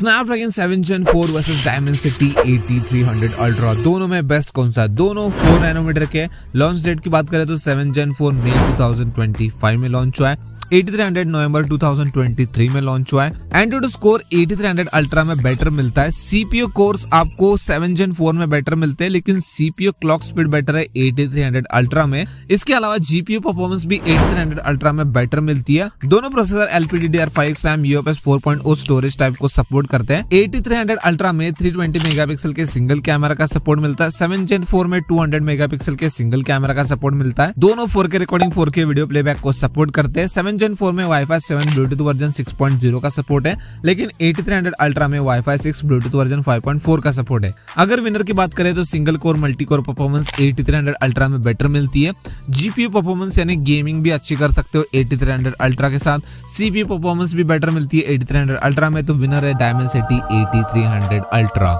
Snapdragon 7 Gen 4 versus Dimensity 8300 ultra दोनों में best कौन सा? दोनों 4 नैनोमीटर के लॉन्च डेट की बात करें तो 7 Gen 4 मई 2025 में लॉन्च हुआ है। 8300 नवंबर 2023 में लॉन्च हुआ है। एंड्रॉइड स्कोर 8300 अल्ट्रा में बेटर मिलता है। सीपीयू कोर्स आपको 7 Gen 4 में बेटर मिलते हैं, लेकिन सीपीयू क्लॉक स्पीड बेटर है 8300 अल्ट्रा में। इसके अलावा जीपीयू परफॉर्मेंस भी 8300 अल्ट्रा में बेटर मिलती है। दोनों processor LPDDR five RAM UFS 4.0 storage type को सपोर्ट करते हैं। 8300 अल्ट्रा में 320 मेगापिक्सल के सिंगल कैमरा का सपोर्ट मिलता है। 7 Gen 4 में 200 मेगापिक्सल के सिंगल कैमरा का सपोर्ट मिलता है। दोनों 4K recording 4K video playback को सपोर्ट करते हैं। सेवन जेन फोर में वाईफाई सेवन ब्लूटूथ वर्जन 6.0 का सपोर्ट है, लेकिन 8300 अल्ट्रा में वाई वाईफाई 6 ब्लूटूथ वर्जन 5.4 का सपोर्ट है। अगर विनर की बात करें तो single core multi core performance 8300 ultra में बेटर मिलती है। जीपीयू परफॉर्मेंस यानी गेमिंग भी अच्छी कर सकते हो 8300 अल्ट्रा के साथ। सीपीयू परफॉर्मेंस भी बेटर मिलती है 8300 अल्ट्रा में तो विनर है डायमेंसिटी 8300 अल्ट्रा